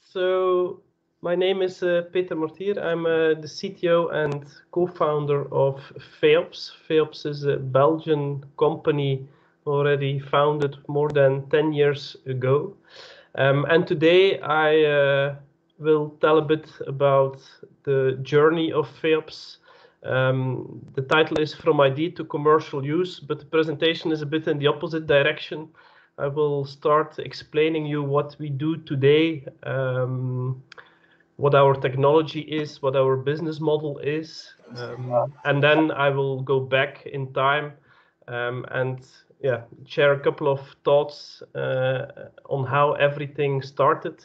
so my name is uh, Peter Mortier. I'm uh, the CTO and co-founder of FEOPS. FEOPS is a Belgian company already founded more than 10 years ago. Um, and today I uh, will tell a bit about the journey of FEOPS. Um, the title is From ID to Commercial Use, but the presentation is a bit in the opposite direction. I will start explaining you what we do today, um, what our technology is, what our business model is, um, and then I will go back in time um, and yeah, share a couple of thoughts uh, on how everything started,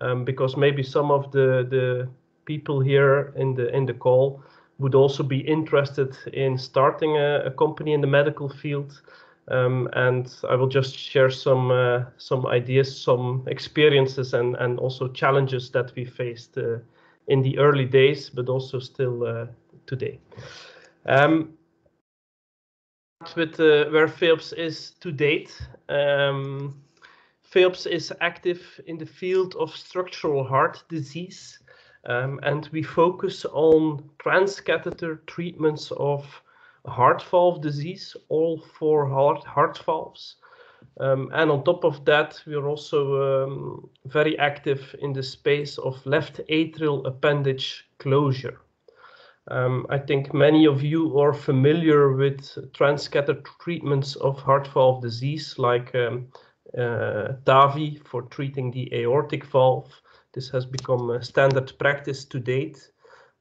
um, because maybe some of the the people here in the in the call would also be interested in starting a, a company in the medical field. Um, and I will just share some uh, some ideas, some experiences, and and also challenges that we faced uh, in the early days, but also still uh, today. Um, with uh, where FEOPS is to date. Um, is active in the field of structural heart disease, um, and we focus on transcatheter treatments of heart valve disease, all four heart, heart valves. Um, and on top of that, we are also um, very active in the space of left atrial appendage closure. Um, I think many of you are familiar with transcatheter treatments of heart valve disease, like um, uh, TAVI for treating the aortic valve. This has become a standard practice to date.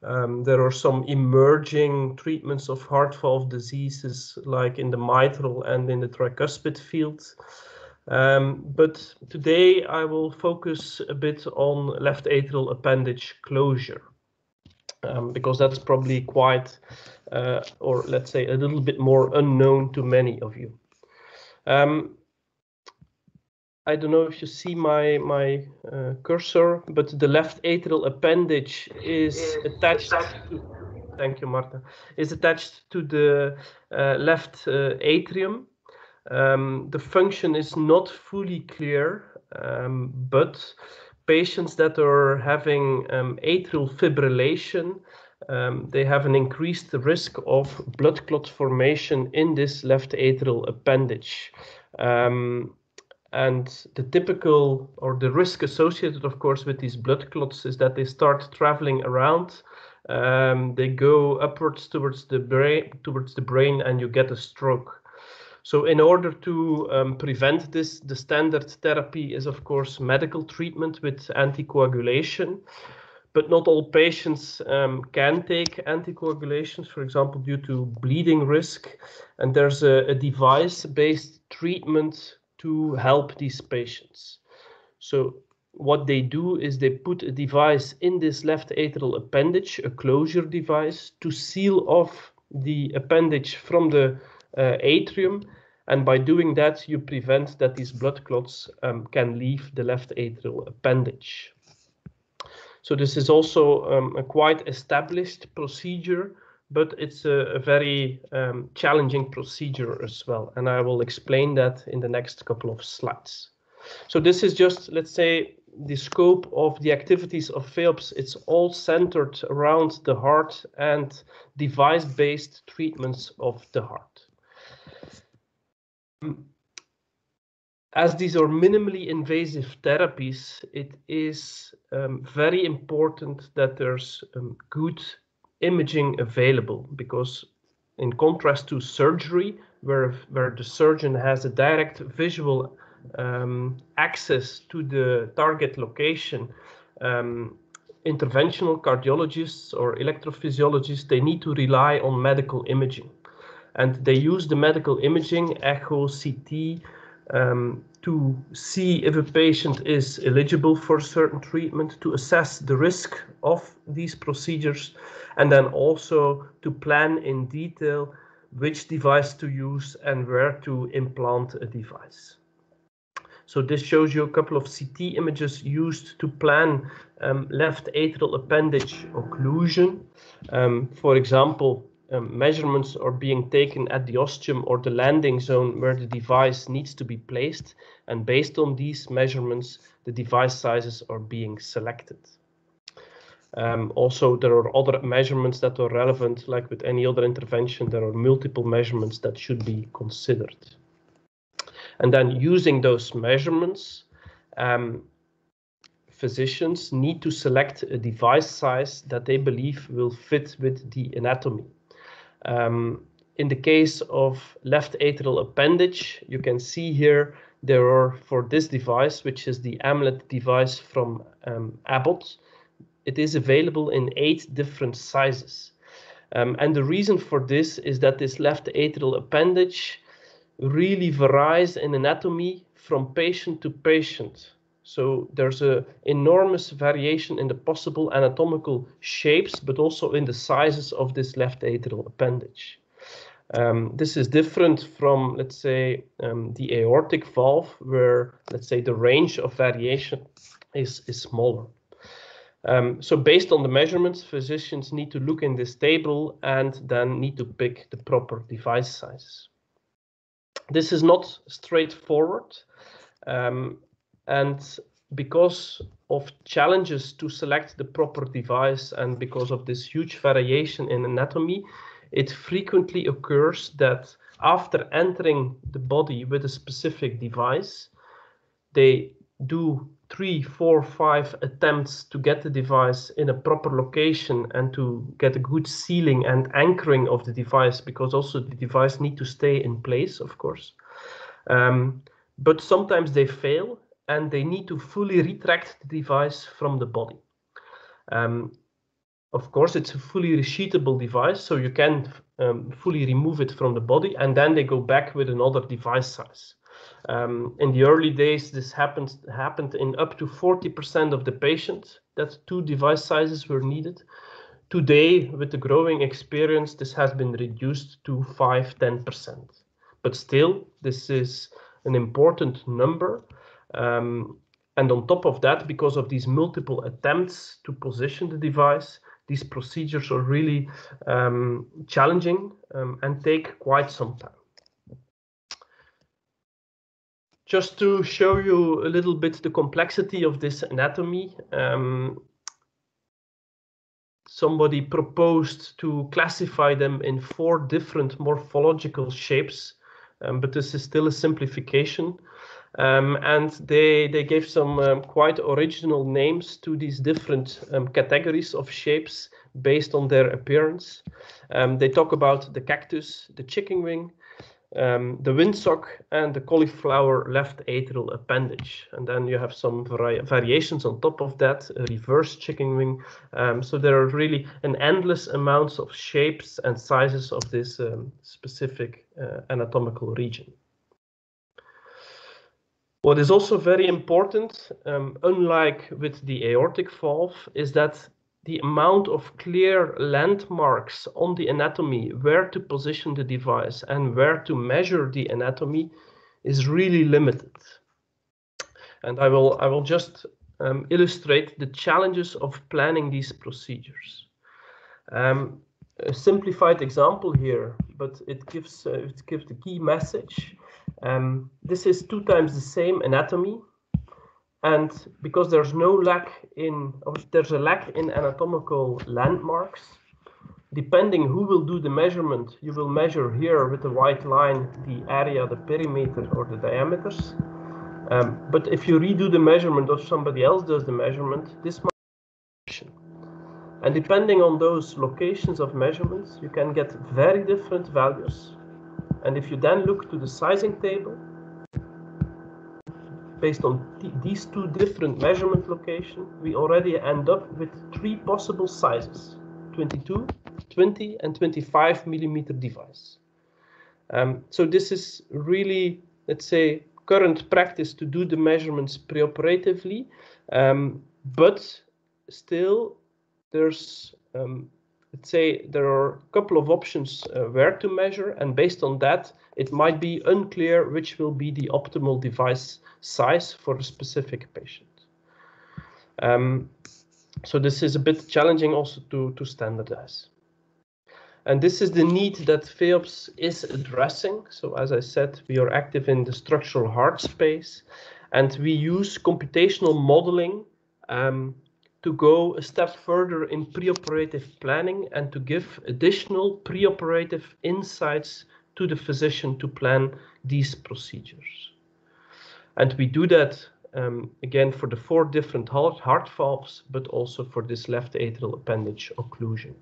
Um, there are some emerging treatments of heart valve diseases, like in the mitral and in the tricuspid field. Um, but today I will focus a bit on left atrial appendage closure, um, because that's probably quite, uh, or let's say, a little bit more unknown to many of you. Um, I don't know if you see my my uh, cursor, but the left atrial appendage is attached. To, thank you, Marta. Is attached to the uh, left uh, atrium. Um, the function is not fully clear, um, but patients that are having um, atrial fibrillation, um, they have an increased risk of blood clot formation in this left atrial appendage. Um, and the typical or the risk associated, of course, with these blood clots is that they start traveling around. Um, they go upwards towards the brain, towards the brain, and you get a stroke. So, in order to um, prevent this, the standard therapy is, of course, medical treatment with anticoagulation. But not all patients um, can take anticoagulations, for example, due to bleeding risk. And there's a, a device-based treatment to help these patients. So what they do is they put a device in this left atrial appendage, a closure device, to seal off the appendage from the uh, atrium. And by doing that, you prevent that these blood clots um, can leave the left atrial appendage. So this is also um, a quite established procedure but it's a, a very um, challenging procedure as well. And I will explain that in the next couple of slides. So this is just, let's say, the scope of the activities of FEOPS. It's all centered around the heart and device-based treatments of the heart. As these are minimally invasive therapies, it is um, very important that there's um, good imaging available because in contrast to surgery where where the surgeon has a direct visual um, access to the target location um, interventional cardiologists or electrophysiologists they need to rely on medical imaging. And they use the medical imaging echo ct um, to see if a patient is eligible for certain treatment, to assess the risk of these procedures, and then also to plan in detail which device to use and where to implant a device. So this shows you a couple of CT images used to plan um, left atrial appendage occlusion. Um, for example, um, measurements are being taken at the ostium or the landing zone where the device needs to be placed. And based on these measurements, the device sizes are being selected. Um, also, there are other measurements that are relevant, like with any other intervention, there are multiple measurements that should be considered. And then using those measurements, um, physicians need to select a device size that they believe will fit with the anatomy. Um, in the case of left atrial appendage, you can see here there are for this device, which is the Amulet device from um, Abbott, it is available in eight different sizes. Um, and the reason for this is that this left atrial appendage really varies in anatomy from patient to patient. So there's a enormous variation in the possible anatomical shapes, but also in the sizes of this left atrial appendage. Um, this is different from, let's say, um, the aortic valve, where, let's say, the range of variation is, is smaller. Um, so based on the measurements, physicians need to look in this table and then need to pick the proper device size. This is not straightforward. Um, and because of challenges to select the proper device and because of this huge variation in anatomy, it frequently occurs that after entering the body with a specific device, they do three, four, five attempts to get the device in a proper location and to get a good sealing and anchoring of the device because also the device need to stay in place, of course. Um, but sometimes they fail and they need to fully retract the device from the body. Um, of course, it's a fully resheathable device, so you can um, fully remove it from the body, and then they go back with another device size. Um, in the early days, this happened happened in up to 40% of the patients that two device sizes were needed. Today, with the growing experience, this has been reduced to 5 10%. But still, this is an important number um, and on top of that, because of these multiple attempts to position the device, these procedures are really um, challenging um, and take quite some time. Just to show you a little bit the complexity of this anatomy, um, somebody proposed to classify them in four different morphological shapes, um, but this is still a simplification. Um, and they, they gave some um, quite original names to these different um, categories of shapes based on their appearance. Um, they talk about the cactus, the chicken wing, um, the windsock, and the cauliflower left atrial appendage. And then you have some vari variations on top of that, reverse chicken wing. Um, so there are really an endless amounts of shapes and sizes of this specific uh, anatomical region. What is also very important, um, unlike with the aortic valve, is that the amount of clear landmarks on the anatomy, where to position the device and where to measure the anatomy is really limited. And I will, I will just um, illustrate the challenges of planning these procedures. Um, a simplified example here, but it gives, uh, it gives the key message. Um, this is two times the same anatomy. And because there's no lack in, there's a lack in anatomical landmarks, depending who will do the measurement, you will measure here with the white line the area, the perimeter, or the diameters. Um, but if you redo the measurement or somebody else does the measurement, this might and depending on those locations of measurements, you can get very different values and if you then look to the sizing table, based on these two different measurement locations, we already end up with three possible sizes, 22, 20, and 25 millimeter device. Um, so this is really, let's say, current practice to do the measurements preoperatively, um, but still there's um, let's say there are a couple of options uh, where to measure, and based on that, it might be unclear which will be the optimal device size for a specific patient. Um, so this is a bit challenging also to, to standardize. And this is the need that FEops is addressing. So as I said, we are active in the structural heart space and we use computational modeling um, to go a step further in preoperative planning and to give additional preoperative insights to the physician to plan these procedures. And we do that um, again for the four different heart, heart valves, but also for this left atrial appendage occlusion.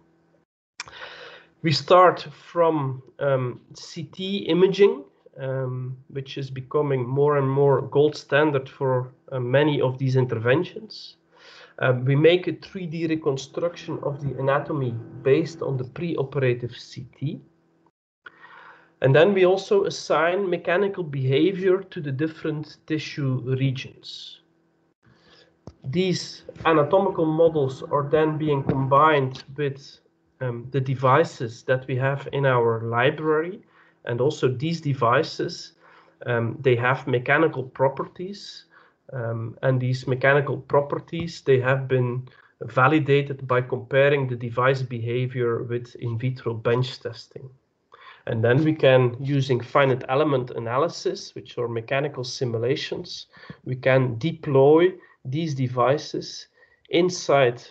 We start from um, CT imaging, um, which is becoming more and more gold standard for uh, many of these interventions. Um, we make a 3D reconstruction of the anatomy based on the preoperative CT. And then we also assign mechanical behavior to the different tissue regions. These anatomical models are then being combined with um, the devices that we have in our library. And also these devices, um, they have mechanical properties. Um, and these mechanical properties, they have been validated by comparing the device behavior with in vitro bench testing. And then we can, using finite element analysis, which are mechanical simulations, we can deploy these devices inside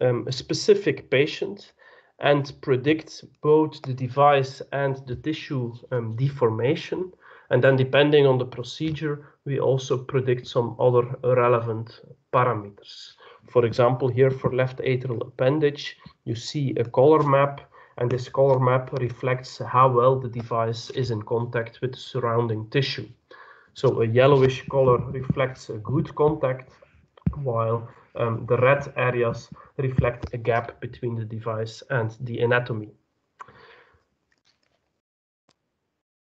um, a specific patient and predict both the device and the tissue um, deformation. And then depending on the procedure, we also predict some other relevant parameters. For example, here for left atrial appendage, you see a color map and this color map reflects how well the device is in contact with the surrounding tissue. So a yellowish color reflects a good contact, while um, the red areas reflect a gap between the device and the anatomy.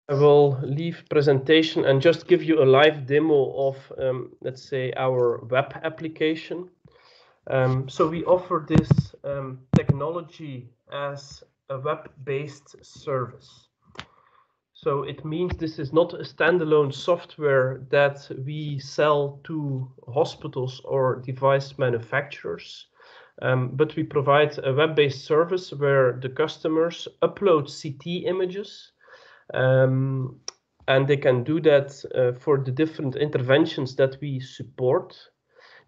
I will leave presentation and just give you a live demo of, um, let's say, our web application. Um, so we offer this um, technology as a web-based service. So it means this is not a standalone software that we sell to hospitals or device manufacturers, um, but we provide a web-based service where the customers upload CT images um, and they can do that uh, for the different interventions that we support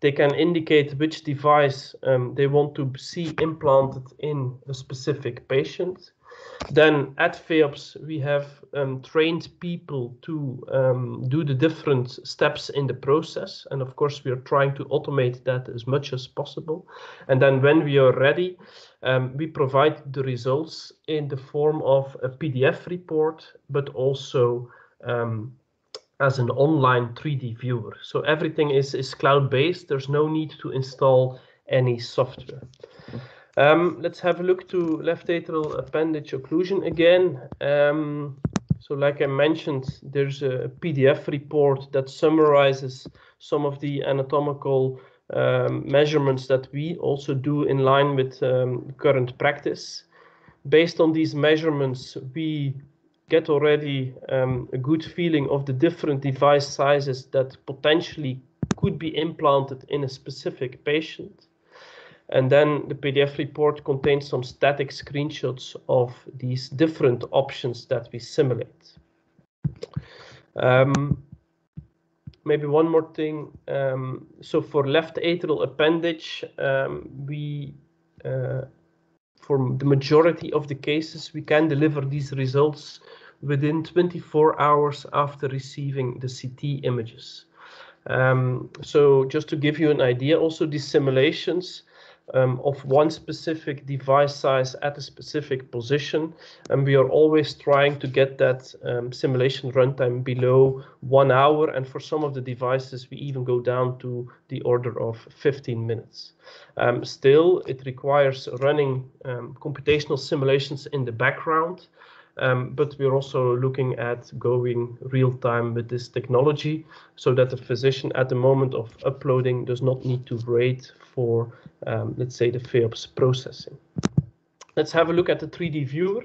they can indicate which device um, they want to see implanted in a specific patient. Then at FEops, we have um, trained people to um, do the different steps in the process. And of course, we are trying to automate that as much as possible. And then when we are ready, um, we provide the results in the form of a PDF report, but also um, as an online 3D viewer. So everything is, is cloud-based. There's no need to install any software. Um, let's have a look to left atrial appendage occlusion again. Um, so like I mentioned, there's a PDF report that summarizes some of the anatomical um, measurements that we also do in line with um, current practice. Based on these measurements, we get already um, a good feeling of the different device sizes that potentially could be implanted in a specific patient. And then the PDF report contains some static screenshots of these different options that we simulate. Um, maybe one more thing. Um, so for left atrial appendage, um, we uh, for the majority of the cases, we can deliver these results within 24 hours after receiving the CT images. Um, so just to give you an idea, also these simulations um, of one specific device size at a specific position, and we are always trying to get that um, simulation runtime below one hour, and for some of the devices, we even go down to the order of 15 minutes. Um, still, it requires running um, computational simulations in the background, um, but we're also looking at going real time with this technology so that the physician at the moment of uploading does not need to wait for, um, let's say, the FEops processing. Let's have a look at the 3D viewer.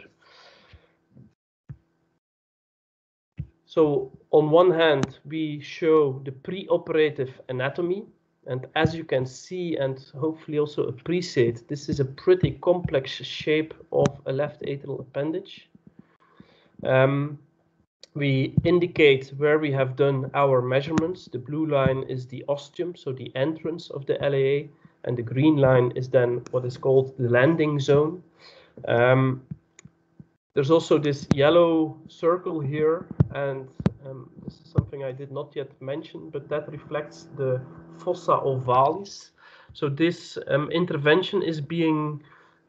So on one hand, we show the preoperative anatomy And as you can see and hopefully also appreciate, this is a pretty complex shape of a left atrial appendage. Um, we indicate where we have done our measurements. The blue line is the ostium, so the entrance of the LAA, and the green line is then what is called the landing zone. Um, there's also this yellow circle here, and um, this is something I did not yet mention, but that reflects the fossa ovalis. So this um, intervention is being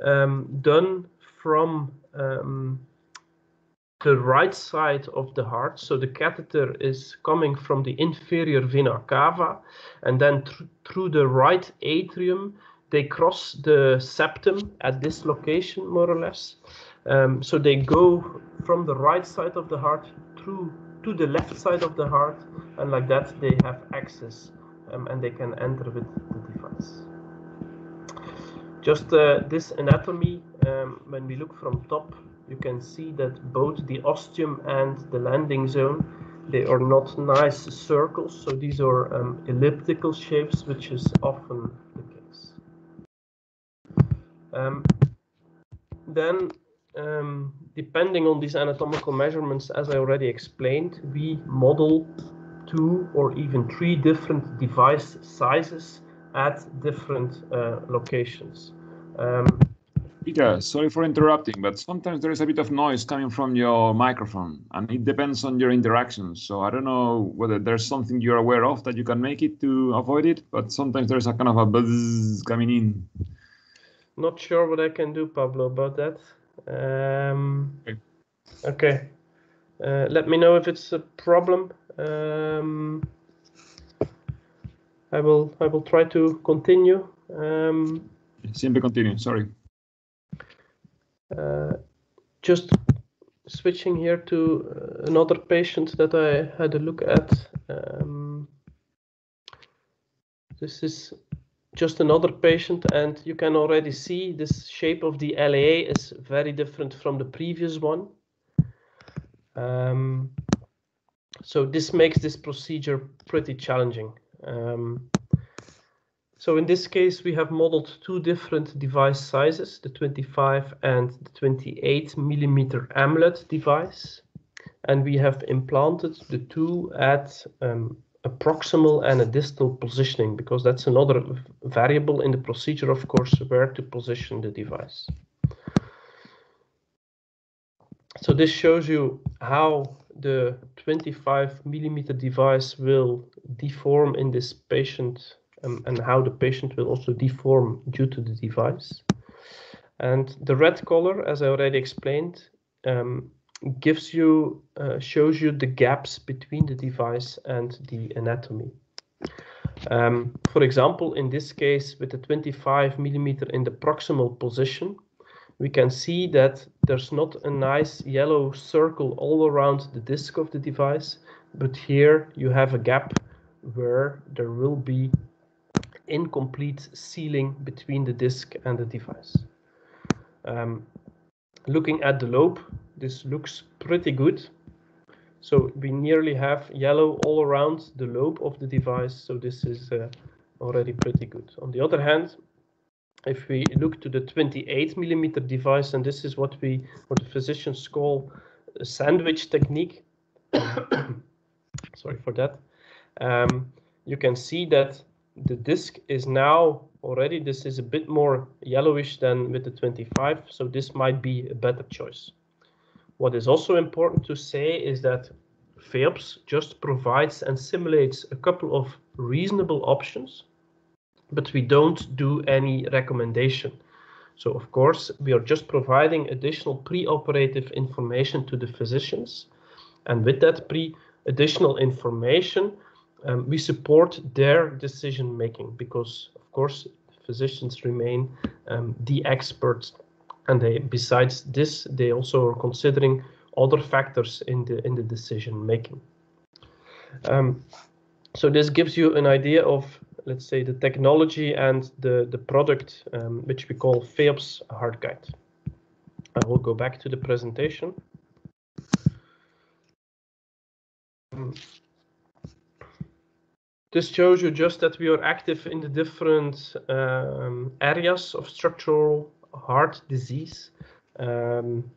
um, done from um, the right side of the heart. So the catheter is coming from the inferior vena cava, and then th through the right atrium, they cross the septum at this location, more or less. Um, so they go from the right side of the heart through to the left side of the heart, and like that they have access um, and they can enter with the device. Just uh, this anatomy, um, when we look from top, you can see that both the ostium and the landing zone, they are not nice circles, so these are um, elliptical shapes, which is often the case. Um, then um, depending on these anatomical measurements, as I already explained, we model two or even three different device sizes at different uh, locations. Peter, sorry for interrupting, but sometimes there is a bit of noise coming from your microphone, and it depends on your interaction. So I don't know whether there's something you're aware of that you can make it to avoid it, but sometimes there's a kind of a buzz coming in. Not sure what I can do, Pablo, about that. Um, okay. okay. Uh, let me know if it's a problem. Um, I will I will try to continue. Um, Simply continue. Sorry. Uh, just switching here to uh, another patient that I had a look at. Um, this is just another patient and you can already see this shape of the LAA is very different from the previous one. Um, so this makes this procedure pretty challenging. Um, so in this case, we have modeled two different device sizes, the 25 and the 28 millimeter amulet device. And we have implanted the two at um, a proximal and a distal positioning because that's another variable in the procedure, of course, where to position the device. So this shows you how the 25 millimeter device will deform in this patient um, and how the patient will also deform due to the device. And the red color, as I already explained, um, gives you, uh, shows you the gaps between the device and the anatomy. Um, for example, in this case, with the 25 millimeter in the proximal position, we can see that there's not a nice yellow circle all around the disc of the device, but here you have a gap where there will be incomplete sealing between the disc and the device. Um, looking at the lobe, this looks pretty good. So we nearly have yellow all around the lobe of the device. So this is uh, already pretty good. On the other hand, if we look to the 28 millimeter device, and this is what we, what the physicians call a sandwich technique. Sorry for that. Um, you can see that the disc is now already, this is a bit more yellowish than with the 25, so this might be a better choice. What is also important to say is that FEOPS just provides and simulates a couple of reasonable options, but we don't do any recommendation. So of course, we are just providing additional pre-operative information to the physicians. And with that pre additional information, um, we support their decision making because of course physicians remain um, the experts. And they besides this they also are considering other factors in the in the decision making. Um, so this gives you an idea of let's say the technology and the the product um, which we call FEOPS Heart Guide. I will go back to the presentation. Um, this shows you just that we are active in the different um, areas of structural heart disease. Um,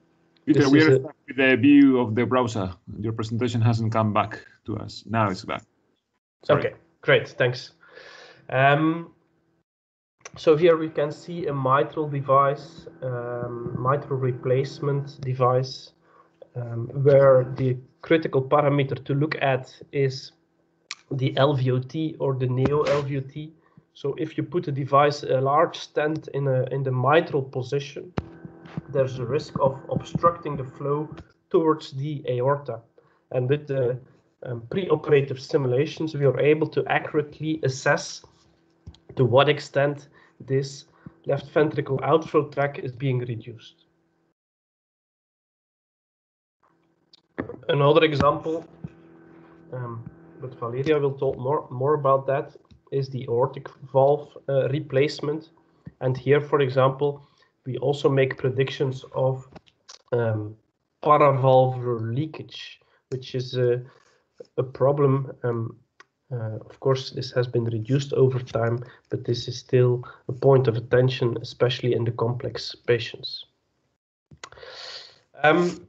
Peter, we are a... with the view of the browser. Your presentation hasn't come back to us. Now it's back. Sorry. Okay, great, thanks. Um, so here we can see a mitral device, um, mitral replacement device, um, where the critical parameter to look at is the LVOT or the neo-LVOT. So if you put a device, a large stent in, a, in the mitral position, there's a risk of obstructing the flow towards the aorta. And with the um, pre-operative simulations, we are able to accurately assess to what extent this left ventricle outflow tract is being reduced. Another example, um, but Valeria will talk more, more about that, is the aortic valve uh, replacement. And here, for example, we also make predictions of um, paravalvular leakage, which is a, a problem. Um, uh, of course, this has been reduced over time, but this is still a point of attention, especially in the complex patients. Um,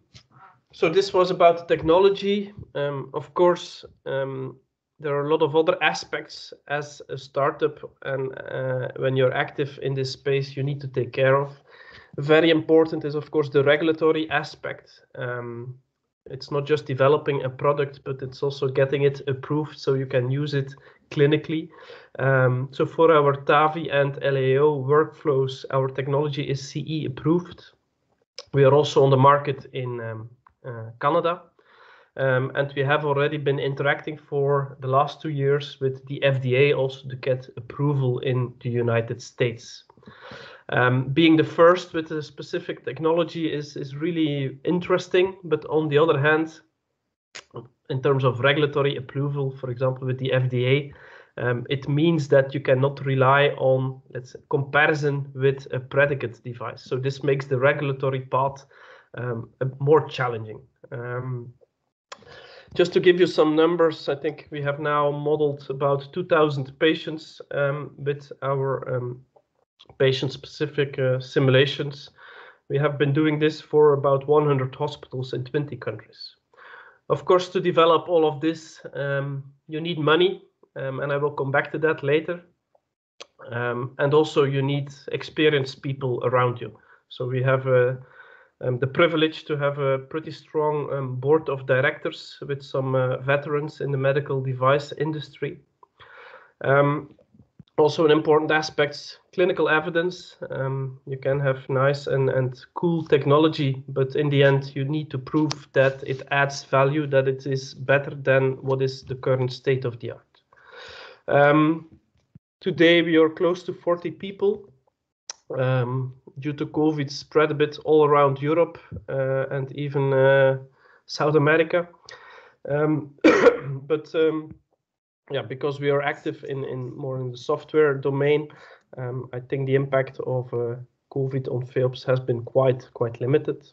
so this was about the technology. Um, of course, um, there are a lot of other aspects as a startup and uh, when you're active in this space you need to take care of. Very important is of course the regulatory aspect. Um, it's not just developing a product, but it's also getting it approved so you can use it clinically. Um, so for our TAVI and LAO workflows, our technology is CE approved. We are also on the market in um, Canada. Um, and we have already been interacting for the last two years with the FDA also to get approval in the United States. Um, being the first with a specific technology is, is really interesting, but on the other hand, in terms of regulatory approval, for example, with the FDA, um, it means that you cannot rely on let's say, comparison with a predicate device. So this makes the regulatory path um, more challenging. Um, just to give you some numbers, I think we have now modeled about 2,000 patients um, with our um, patient-specific uh, simulations. We have been doing this for about 100 hospitals in 20 countries. Of course, to develop all of this, um, you need money, um, and I will come back to that later. and also, you need experienced people around you. So we have a um, the privilege to have a pretty strong um, board of directors with some uh, veterans in the medical device industry. Um, also an important aspect, clinical evidence. Um, you can have nice and, and cool technology, but in the end you need to prove that it adds value, that it is better than what is the current state of the art. Um, today we are close to 40 people um, due to COVID spread a bit all around Europe uh, and even uh, South America. Um, but um, yeah, because we are active in, in more in the software domain, um, I think the impact of uh, COVID on FEOPS has been quite quite limited.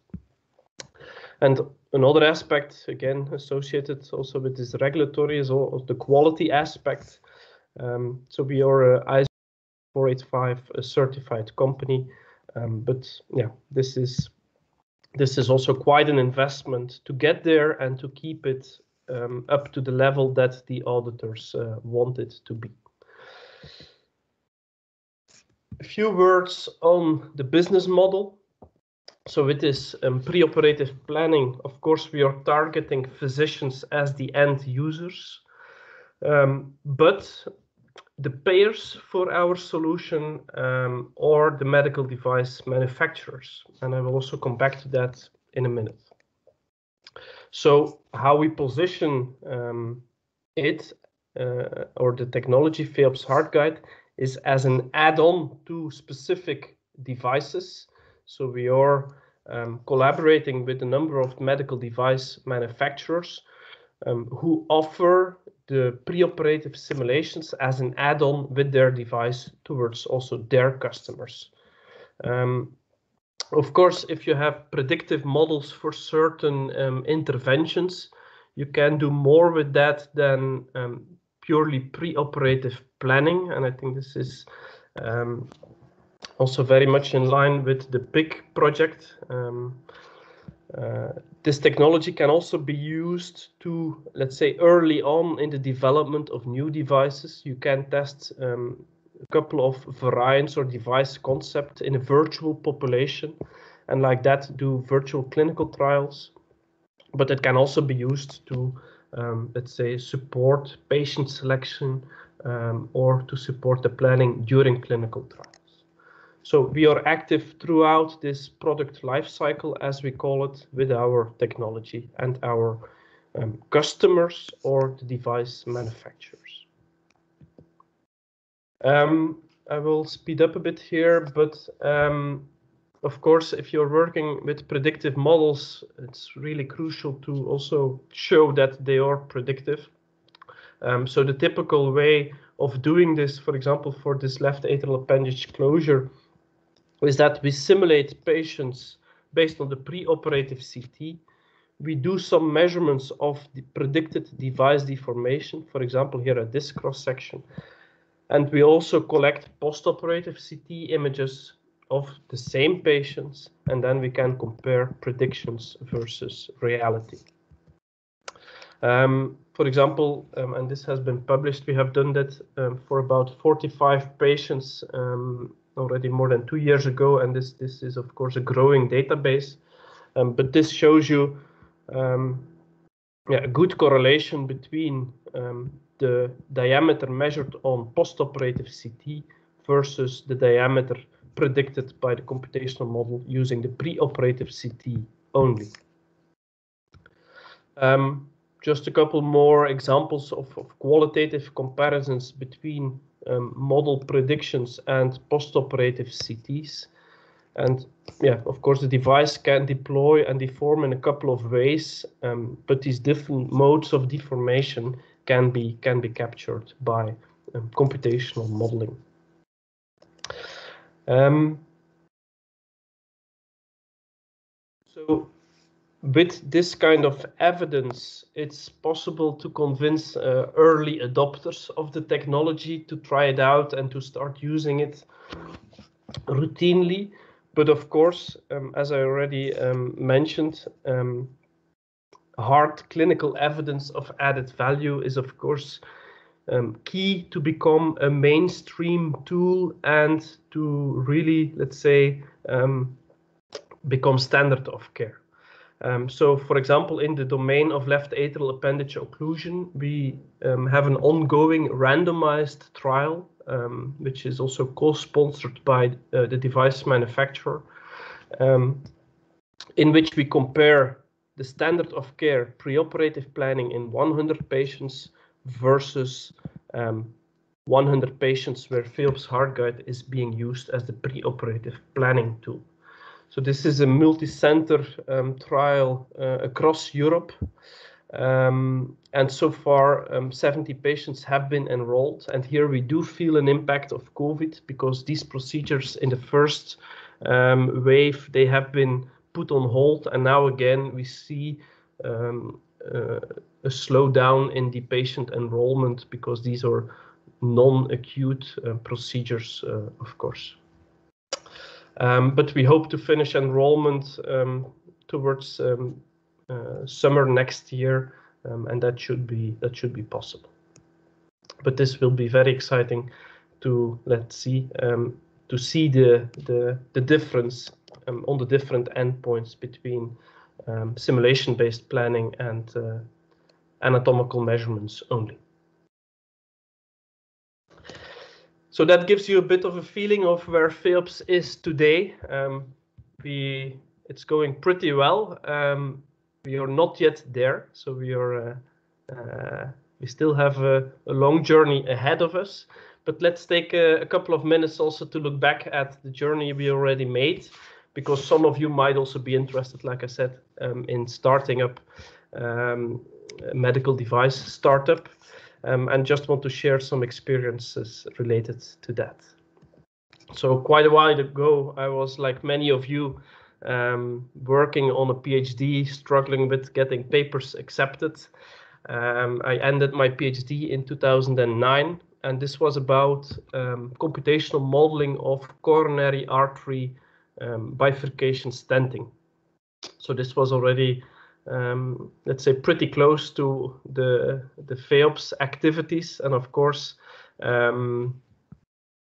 And another aspect, again associated also with this regulatory, is all the quality aspect. Um, so we are ISO 485 a certified company. Um, but yeah, this is this is also quite an investment to get there and to keep it um, up to the level that the auditors uh, want it to be. A few words on the business model. So with this um, pre-operative planning, of course, we are targeting physicians as the end users. Um, but the payers for our solution um, or the medical device manufacturers. And I will also come back to that in a minute. So how we position um, it uh, or the technology FEOPS Heart Guide is as an add-on to specific devices. So we are um, collaborating with a number of medical device manufacturers um, who offer the preoperative simulations as an add-on with their device towards also their customers. Um, of course, if you have predictive models for certain um, interventions, you can do more with that than um, purely pre-operative planning, and I think this is um, also very much in line with the PIC project. Um, uh, this technology can also be used to, let's say, early on in the development of new devices. You can test um, a couple of variants or device concept in a virtual population and like that do virtual clinical trials. But it can also be used to, um, let's say, support patient selection um, or to support the planning during clinical trials. So we are active throughout this product lifecycle, as we call it, with our technology and our um, customers or the device manufacturers. Um, I will speed up a bit here, but um, of course, if you're working with predictive models, it's really crucial to also show that they are predictive. Um, so the typical way of doing this, for example, for this left atrial appendage closure, is that we simulate patients based on the preoperative CT. We do some measurements of the predicted device deformation, for example, here a disc cross section. And we also collect postoperative CT images of the same patients, and then we can compare predictions versus reality. Um, for example, um, and this has been published, we have done that um, for about 45 patients um, already more than two years ago, and this this is of course a growing database. Um, but this shows you um, yeah, a good correlation between um, the diameter measured on postoperative CT versus the diameter predicted by the computational model using the preoperative CT only. Um, just a couple more examples of, of qualitative comparisons between um, model predictions and postoperative CTs. And yeah, of course, the device can deploy and deform in a couple of ways, um, but these different modes of deformation can be can be captured by um, computational modeling. Um, so with this kind of evidence, it's possible to convince uh, early adopters of the technology to try it out and to start using it routinely. But of course, um, as I already um, mentioned, um, hard clinical evidence of added value is, of course, um, key to become a mainstream tool and to really, let's say, um, become standard of care. Um, so, for example, in the domain of left atrial appendage occlusion, we um, have an ongoing randomized trial, um, which is also co-sponsored by uh, the device manufacturer, um, in which we compare the standard of care preoperative planning in 100 patients versus um, 100 patients where FEops HeartGuide is being used as the preoperative planning tool. So this is a multi-center um, trial uh, across Europe. Um, and so far, um, 70 patients have been enrolled. And here we do feel an impact of COVID because these procedures in the first um, wave, they have been put on hold. And now again, we see um, uh, a slowdown in the patient enrollment because these are non-acute uh, procedures, uh, of course. Um, but we hope to finish enrollment um, towards um, uh, summer next year, um, and that should be that should be possible. But this will be very exciting to let's see um, to see the the the difference um, on the different endpoints between simulation-based planning and uh, anatomical measurements only. So that gives you a bit of a feeling of where FEops is today. Um, we it's going pretty well. Um, we are not yet there, so we are uh, uh, we still have a, a, long journey ahead of us. But let's take a, a, couple of minutes also to look back at the journey we already made, because some of you might also be interested, like I said, um, in starting up um, a medical device startup um, and just want to share some experiences related to that. So quite a while ago, I was like many of you um, working on a PhD, struggling with getting papers accepted. Um, I ended my PhD in 2009, and this was about um, computational modeling of coronary artery um, bifurcation stenting. So this was already, um, let's say, pretty close to the the FEOPS activities, and of course, um,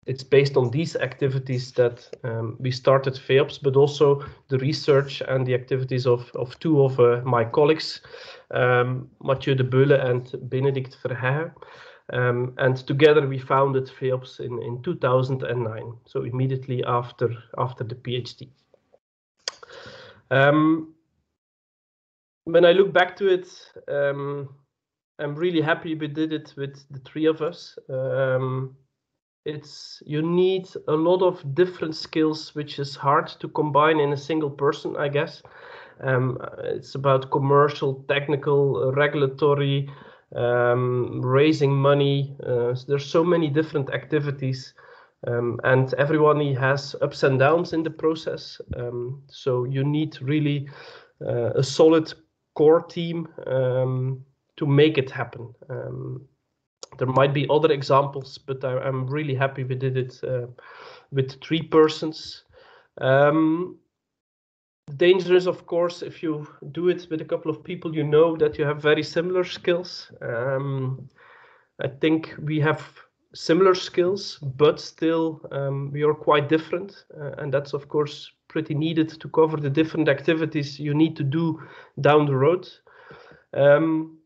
it's based on these activities that um, we started FEOPS, but also the research and the activities of, of two of uh, my colleagues, um, Mathieu de Beule and Benedict Verhegghe. Um, and together we founded FEOPS in, in 2009, so immediately after, after the PhD. Um, when I look back to it, um, I'm really happy we did it with the three of us. Um, it's you need a lot of different skills, which is hard to combine in a single person, I guess. Um, it's about commercial, technical, regulatory, um, raising money. Uh, there's so many different activities, um, and everyone has ups and downs in the process. Um, so you need really uh, a solid core team um, to make it happen. Um, there might be other examples, but I, am really happy we did it uh, with three persons. Um, the danger is, of course, if you do it with a couple of people, you know that you have very similar skills. Um, I think we have similar skills, but still um, we are quite different. Uh, and that's, of course, pretty needed to cover the different activities you need to do down the road. Um,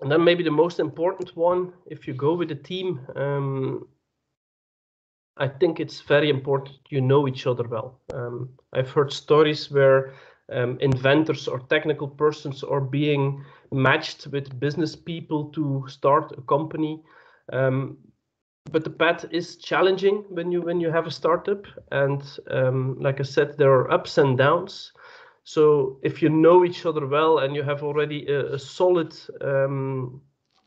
and then maybe the most important one, if you go with a team, um, I think it's very important you know each other well. Um, I've heard stories where um, inventors or technical persons are being matched with business people to start a company. Um, but the path is challenging when you when you have a startup, and um, like I said, there are ups and downs. So if you know each other well and you have already a, a solid um,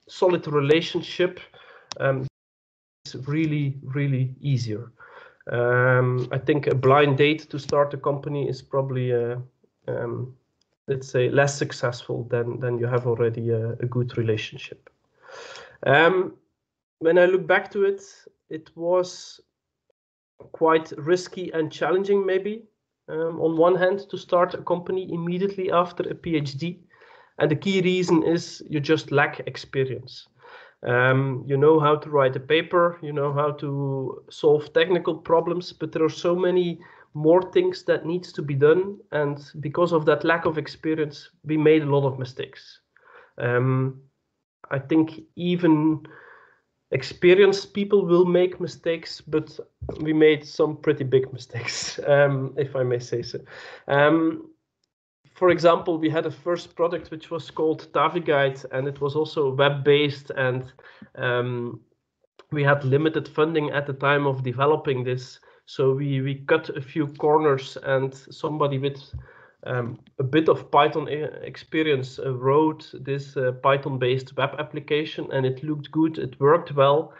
solid relationship, um, it's really really easier. Um, I think a blind date to start a company is probably uh, um, let's say less successful than than you have already a, a good relationship. Um, when I look back to it, it was quite risky and challenging maybe um, on one hand to start a company immediately after a PhD. And the key reason is you just lack experience. Um, you know how to write a paper, you know how to solve technical problems, but there are so many more things that needs to be done. And because of that lack of experience, we made a lot of mistakes. Um, I think even experienced people will make mistakes, but we made some pretty big mistakes, um, if I may say so. Um, for example, we had a first product which was called TaviGuide, and it was also web-based, and um, we had limited funding at the time of developing this. So we we cut a few corners, and somebody with um, a bit of Python experience uh, wrote this uh, Python-based web application, and it looked good. It worked well,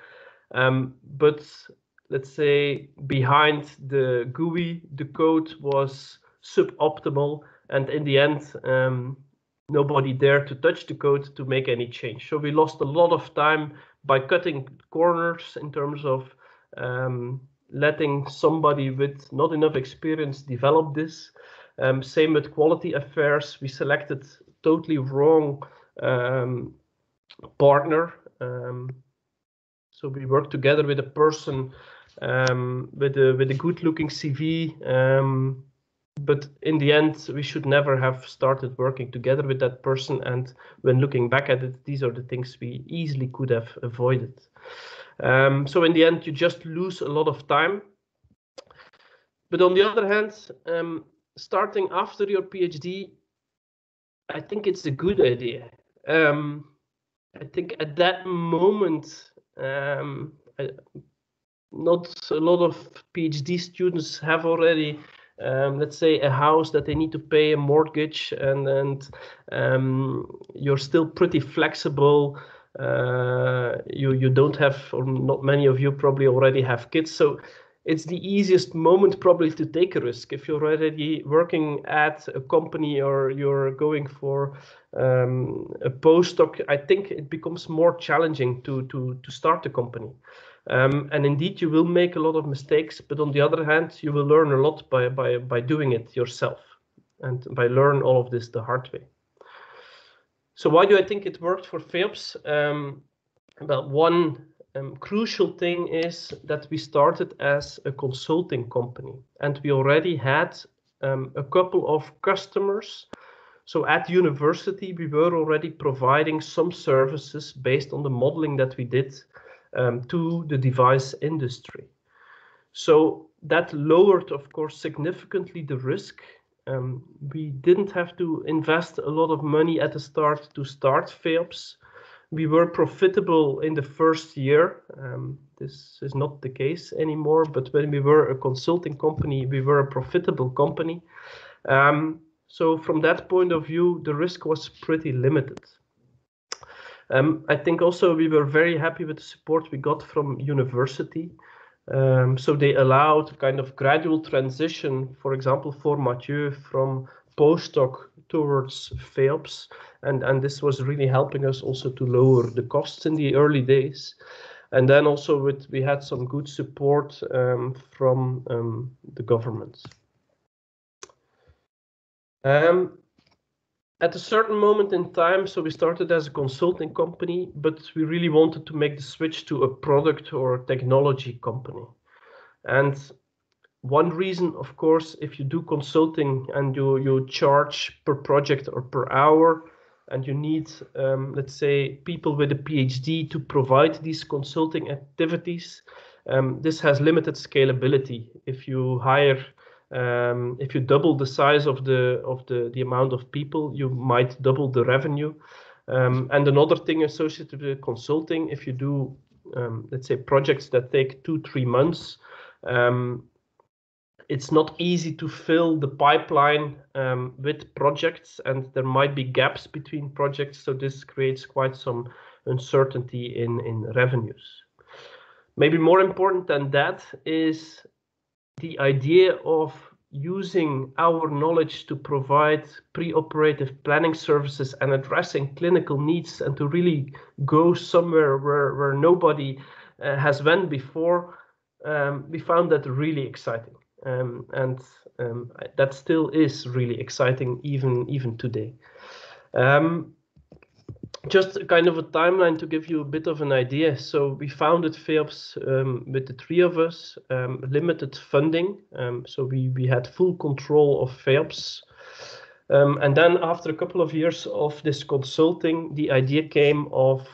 um, but let's say behind the GUI, the code was suboptimal, and in the end, um, nobody dared to touch the code to make any change. So we lost a lot of time by cutting corners in terms of um, letting somebody with not enough experience develop this. Um, same with quality affairs. We selected totally wrong um, partner. Um, so we worked together with a person um, with a with a good looking CV. Um, but in the end, we should never have started working together with that person. And when looking back at it, these are the things we easily could have avoided. Um, so in the end, you just lose a lot of time. But on the other hand, um, starting after your PhD, I think it's a good idea. Um, I think at that moment, um, I, not a lot of PhD students have already, um, let's say, a house that they need to pay a mortgage, and and um, you're still pretty flexible. Uh, you you don't have, or not many of you probably already have kids, so it's the easiest moment probably to take a risk. If you're already working at a company or you're going for um, a postdoc i think it becomes more challenging to to to start a company. Um, and indeed you will make a lot of mistakes but on the other hand you will learn a lot by by by doing it yourself and by learn all of this the hard way. So why do i think it worked for FEops um, well one um, crucial thing is that we started as a consulting company and we already had um, a couple of customers. So at university, we were already providing some services based on the modeling that we did um, to the device industry. So that lowered, of course, significantly the risk. Um, we didn't have to invest a lot of money at the start to start FEops we were profitable in the first year. Um, this is not the case anymore, but when we were a consulting company, we were a profitable company. Um, so from that point of view, the risk was pretty limited. Um, I think also we were very happy with the support we got from university. Um, so they allowed kind of gradual transition, for example, for Mathieu from postdoc towards FEops and and this was really helping us also to lower the costs in the early days. And then also with we had some good support um, from um, the government. Um, at a certain moment in time so we started as a consulting company but we really wanted to make the switch to a product or technology company. And one reason of course if you do consulting and you you charge per project or per hour and you need, um, let's say, people with a PhD to provide these consulting activities. Um, this has limited scalability. If you hire, um, if you double the size of the of the the amount of people, you might double the revenue. Um, and another thing associated with consulting, if you do, um, let's say, projects that take two three months, um, it's not easy to fill the pipeline um, with projects and there might be gaps between projects. So this creates quite some uncertainty in, in revenues. Maybe more important than that is the idea of using our knowledge to provide pre-operative planning services and addressing clinical needs and to really go somewhere where, where nobody uh, has went before, um, we found that really exciting um, and um, that still is really exciting even even today. Um, just kind of a timeline to give you a bit of an idea. So we founded FEops um, with the three of us, um, limited funding. Um, so we, we had full control of FEops. and then after a couple of years of this consulting, the idea came of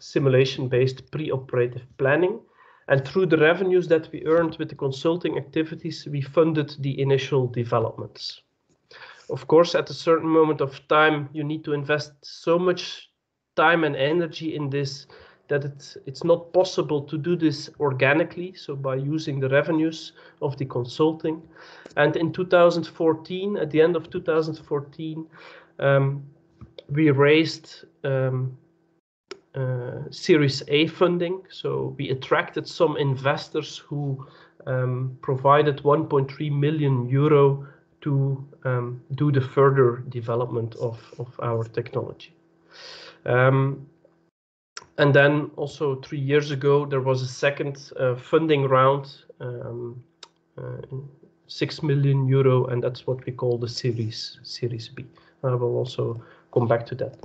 simulation-based pre-operative planning. And through the revenues that we earned with the consulting activities, we funded the initial developments. Of course, at a certain moment of time, you need to invest so much time and energy in this that it's, it's not possible to do this organically, so by using the revenues of the consulting. And in 2014, at the end of 2014, um, we raised um, Series A funding. So we attracted some investors who um, provided 1.3 million euro to um, do the further development of, of our technology. Um, and then also three years ago, there was a second uh, funding round, um, uh, 6 million euro, and that's what we call the Series, Series B. I will also come back to that.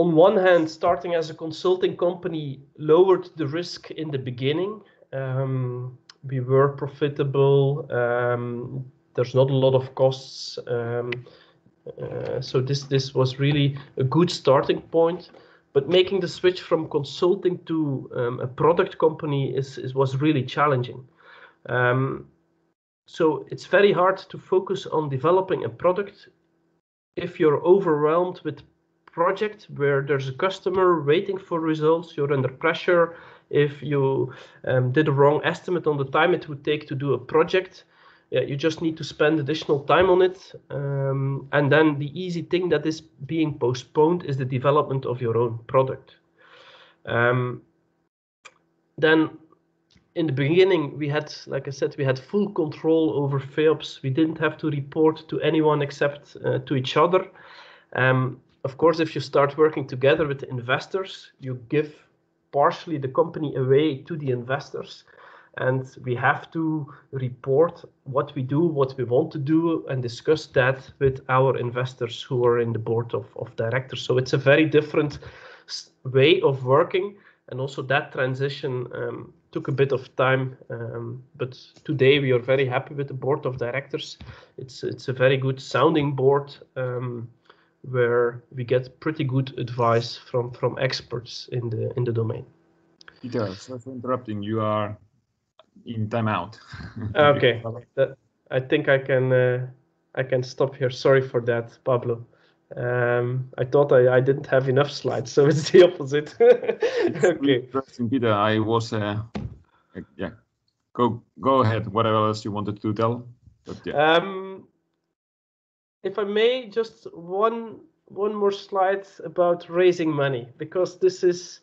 On one hand, starting as a consulting company lowered the risk in the beginning. Um, we were profitable. Um, there's not a lot of costs. Um, uh, so this this was really a good starting point. But making the switch from consulting to um, a product company is, is was really challenging. Um, so it's very hard to focus on developing a product if you're overwhelmed with project where there's a customer waiting for results, you're under pressure. If you um, did a wrong estimate on the time it would take to do a project, yeah, you just need to spend additional time on it. Um, and then the easy thing that is being postponed is the development of your own product. Um, then in the beginning, we had, like I said, we had full control over FEops. We didn't have to report to anyone except uh, to each other. Um, of course, if you start working together with the investors, you give partially the company away to the investors. And we have to report what we do, what we want to do, and discuss that with our investors who are in the board of, of directors. So it's a very different way of working. And also that transition um, took a bit of time, um, but today we are very happy with the board of directors. It's it's a very good sounding board um, where we get pretty good advice from from experts in the in the domain. Peter, sorry for interrupting. You are in timeout. okay, that, I think I can uh, I can stop here. Sorry for that, Pablo. Um, I thought I, I didn't have enough slides, so it's the opposite. okay. Interesting, Peter. I was, uh, yeah. Go go ahead. Whatever else you wanted to tell. But yeah. Um, if I may, just one one more slide about raising money because this is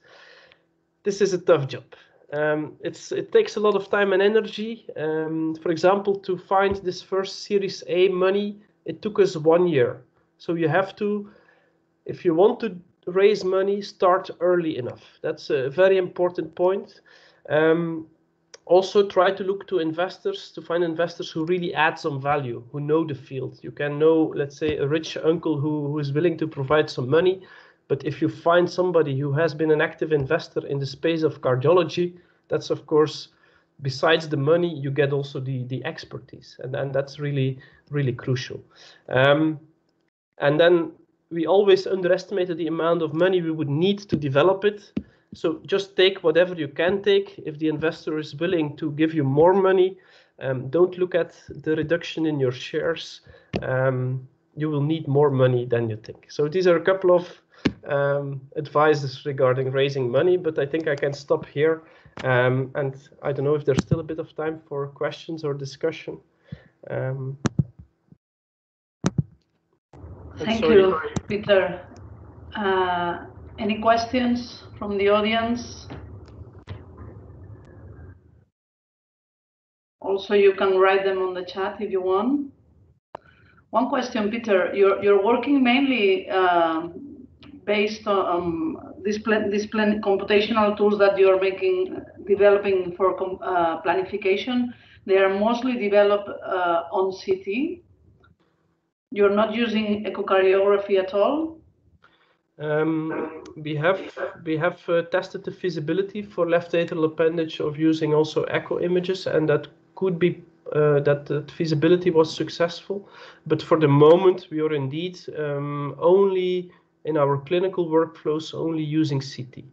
this is a tough job. Um, it's it takes a lot of time and energy. Um, for example, to find this first Series A money, it took us one year. So you have to, if you want to raise money, start early enough. That's a very important point. Um, also try to look to investors to find investors who really add some value who know the field you can know let's say a rich uncle who, who is willing to provide some money but if you find somebody who has been an active investor in the space of cardiology that's of course besides the money you get also the the expertise and and that's really really crucial um, and then we always underestimated the amount of money we would need to develop it. So just take whatever you can take. If the investor is willing to give you more money, um, don't look at the reduction in your shares. Um, you will need more money than you think. So these are a couple of um, advices regarding raising money, but I think I can stop here. Um, and I don't know if there's still a bit of time for questions or discussion. Um, Thank you, Peter. Uh, any questions from the audience? Also, you can write them on the chat if you want. One question, Peter. You're you're working mainly uh, based on um, this plan, this plan, computational tools that you're making, developing for uh, planification. They are mostly developed uh, on CT you're not using echocardiography at all? Um, we have we have uh, tested the feasibility for left atrial appendage of using also echo images, and that could be uh, that the feasibility was successful. But for the moment, we are indeed um, only in our clinical workflows only using CT.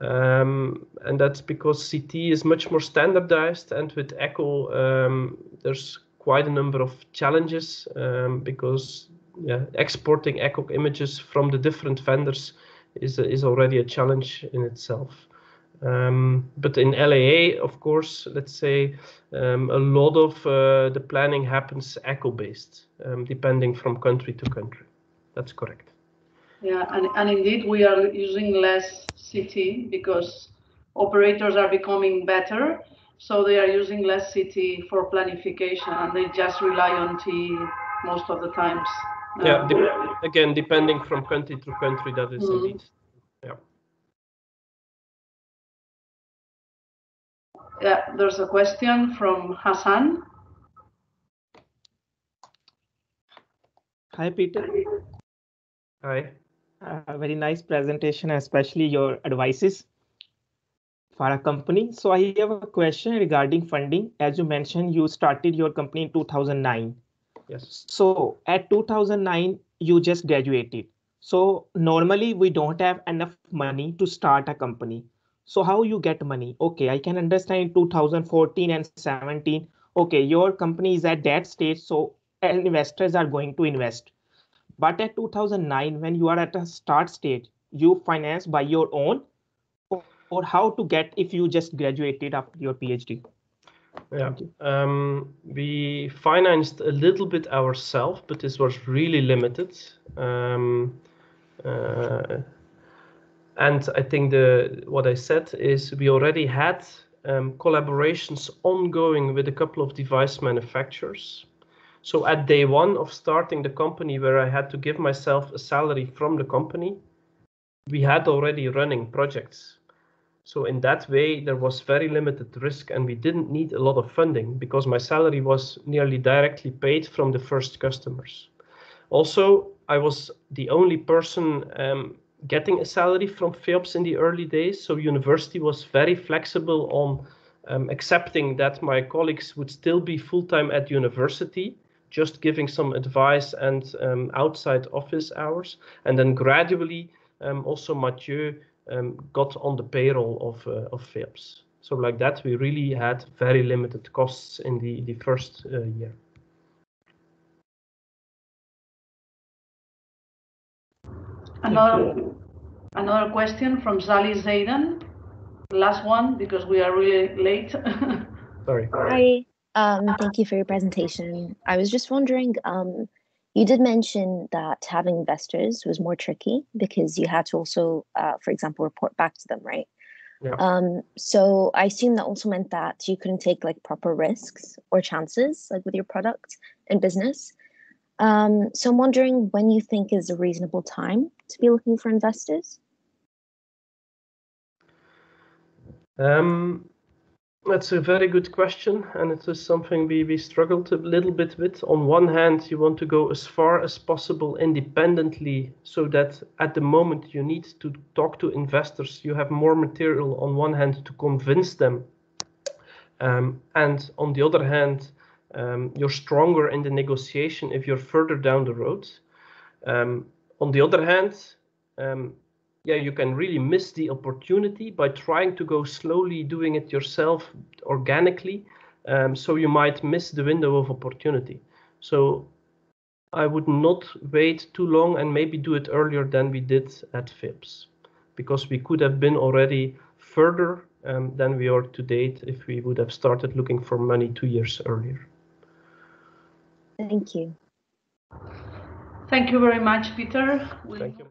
Um, and that's because CT is much more standardized, and with echo, um, there's quite a number of challenges um, because yeah, exporting echo images from the different vendors is is already a challenge in itself. Um, but in LAA, of course, let's say um, a lot of uh, the planning happens echo based, um, depending from country to country. That's correct. Yeah, and, and indeed we are using less CT because operators are becoming better so they are using less CT for planification and they just rely on T most of the times. Yeah, de again, depending from country to country, that is mm -hmm. indeed. Yeah. Yeah, there's a question from Hassan. Hi, Peter. Hi. Uh, very nice presentation, especially your advices for a company. So I have a question regarding funding. As you mentioned, you started your company in 2009. Yes. So at 2009, you just graduated. So normally we don't have enough money to start a company. So how you get money? Okay, I can understand 2014 and 17. Okay, your company is at that stage, so investors are going to invest. But at 2009, when you are at a start stage, you finance by your own or how to get if you just graduated after your PhD? Yeah, um, we financed a little bit ourselves, but this was really limited. Um, uh, And I think the what I said is we already had um, collaborations ongoing with a couple of device manufacturers. So at day one of starting the company, where I had to give myself a salary from the company, we had already running projects. So in that way, there was very limited risk and we didn't need a lot of funding because my salary was nearly directly paid from the first customers. Also, I was the only person um, getting a salary from FEops in the early days. So university was very flexible on um, accepting that my colleagues would still be full-time at university, just giving some advice and um, outside office hours. And then gradually, um, also Mathieu um, got on the payroll of, uh, of FEops. So like that, we really had very limited costs in the, the first uh, year. Another, another question from Sally Zayden. Last one, because we are really late. Sorry. Hi, um, thank you for your presentation. I was just wondering, um, you did mention that having investors was more tricky because you had to also, uh, for example, report back to them, right? Yeah. Um, so I assume that also meant that you couldn't take like proper risks or chances like with your product and business. Um, so I'm wondering when you think is a reasonable time to be looking for investors? Um, that's a very good question, and it is something we, we struggled a little bit with. On one hand, you want to go as far as possible independently, so that at the moment you need to talk to investors, you have more material on one hand to convince them. Um, and on the other hand, um, you're stronger in the negotiation if you're further down the road. Um, on the other hand, um, yeah, you can really miss the opportunity by trying to go slowly, doing it yourself organically. Um, so you might miss the window of opportunity. So I would not wait too long and maybe do it earlier than we did at FEops, because we could have been already further um, than we are to date if we would have started looking for money two years earlier. Thank you. Thank you very much, Peter. We Thank you.